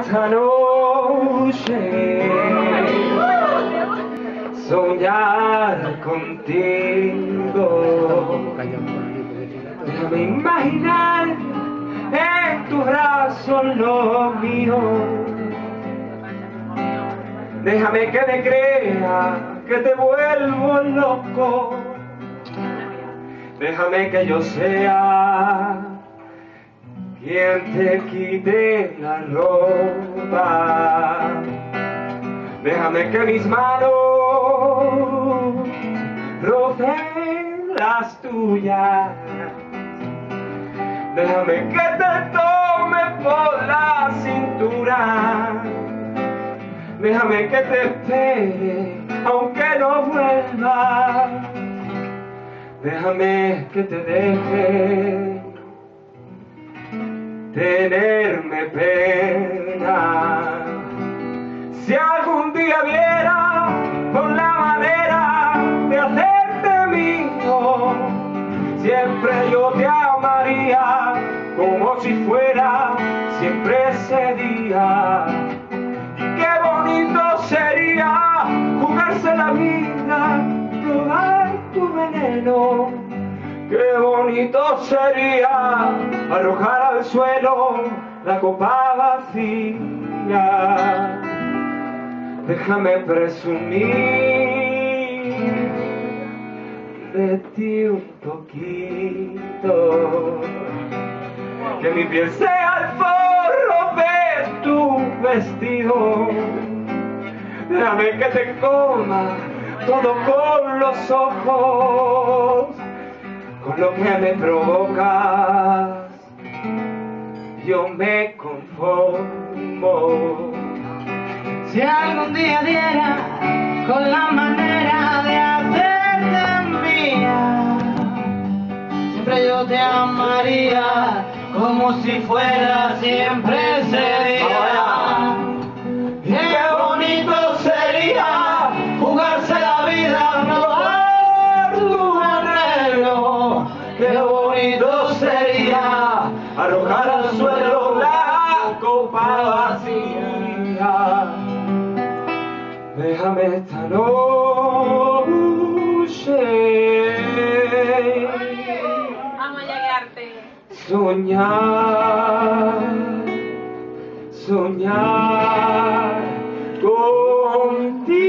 esta noche soñar contigo. Déjame imaginar en tu brazos lo mío. Déjame que te crea que te vuelvo loco. Déjame que yo sea quien la ropa. Déjame que mis manos rocen las tuyas. Déjame que te tome por la cintura. Déjame que te espere aunque no vuelva. Déjame que te deje tenerme pena. Si algún día viera por la manera de hacerte mío, siempre yo te amaría como si fuera siempre ese día. Y qué bonito sería jugarse la vida, probar tu veneno. Qué bonito sería arrojar al suelo la copa vacía. Déjame presumir de ti un poquito. Que mi piel sea el forro de tu vestido. Déjame que te coma todo con los ojos, con lo que me provocas. Yo me conformo. Si algún día diera con la manera de hacerte mía, siempre yo te amaría como si fuera siempre ese vacía. Déjame esta noche. Vamos a llegarte. Soñar, soñar contigo.